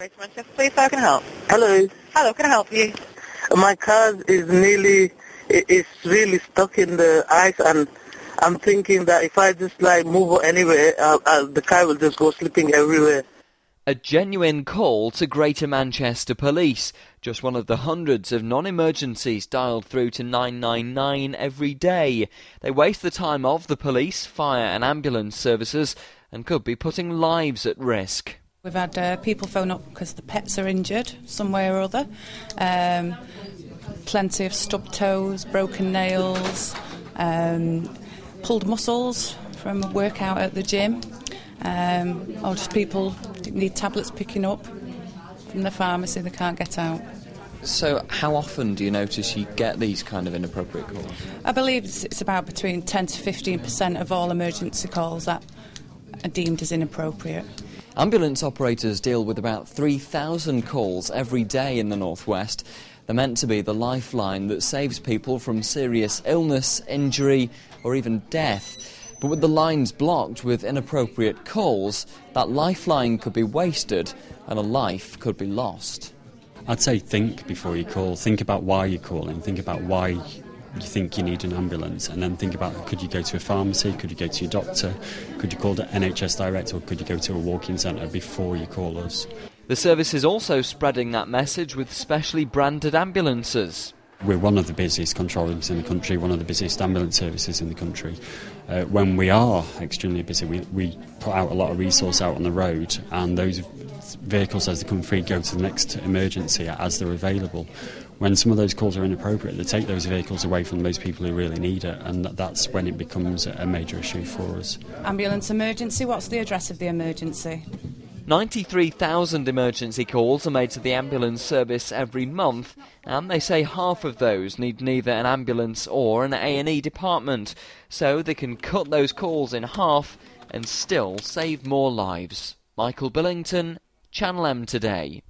Great Manchester, please, how can I help? Hello. Hello, can I help you? My car is nearly, i- it's really stuck in the ice and I'm thinking that if I just like move anywhere, uh, uh, the car will just go slipping everywhere. A genuine call to Greater Manchester Police, just one of the hundreds of non-emergencies dialed through to 999 every day. They waste the time of the police, fire and ambulance services and could be putting lives at risk. We've had uh, people phone up because the pets are injured some way or other. Um, plenty of stubbed toes, broken nails, um, pulled muscles from a workout at the gym, um, or just people need tablets picking up from the pharmacy they can't get out. So how often do you notice you get these kind of inappropriate calls? I believe it's, it's about between 10 to 15 percent of all emergency calls that are deemed as inappropriate. Ambulance operators deal with about 3,000 calls every day in the Northwest. They're meant to be the lifeline that saves people from serious illness, injury, or even death. But with the lines blocked with inappropriate calls, that lifeline could be wasted and a life could be lost. I'd say think before you call. Think about why you're calling. Think about why you think you need an ambulance, and then think about could you go to a pharmacy, could you go to your doctor, could you call the NHS Direct, or could you go to a walk-in centre before you call us. The service is also spreading that message with specially branded ambulances. We're one of the busiest control rooms in the country, one of the busiest ambulance services in the country. Uh, when we are extremely busy, we, we put out a lot of resource out on the road, and those vehicles, as they come free, go to the next emergency as they're available. When some of those calls are inappropriate, they take those vehicles away from those people who really need it, and that's when it becomes a major issue for us. Ambulance emergency, what's the address of the emergency? 93,000 emergency calls are made to the ambulance service every month, and they say half of those need neither an ambulance or an A&E department, so they can cut those calls in half and still save more lives. Michael Billington, Channel M Today.